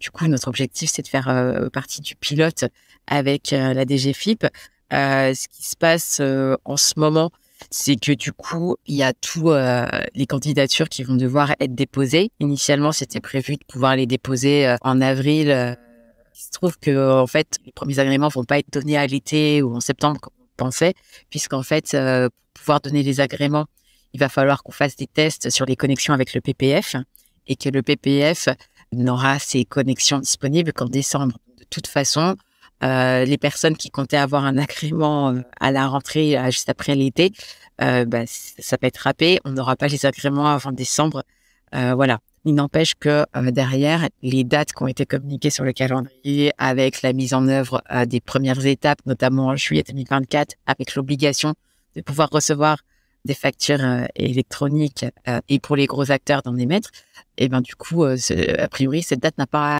du coup, notre objectif, c'est de faire partie du pilote avec la DGFIP. ce qui se passe en ce moment, c'est que du coup, il y a tous les candidatures qui vont devoir être déposées. Initialement, c'était prévu de pouvoir les déposer en avril. il se trouve que en fait, les premiers agréments vont pas être donnés à l'été ou en septembre comme on pensait, puisqu'en fait, pour pouvoir donner les agréments, il va falloir qu'on fasse des tests sur les connexions avec le PPF et que le PPF n'aura ses connexions disponibles qu'en décembre. De toute façon, euh, les personnes qui comptaient avoir un agrément euh, à la rentrée euh, juste après l'été, euh, bah, ça va être râpé. On n'aura pas les agréments avant décembre. Euh, voilà. Il n'empêche que derrière, les dates qui ont été communiquées sur le calendrier avec la mise en œuvre des premières étapes, notamment en juillet 2024, avec l'obligation de pouvoir recevoir des factures électroniques et pour les gros acteurs d'en émettre, et ben du coup, a priori, cette date n'a pas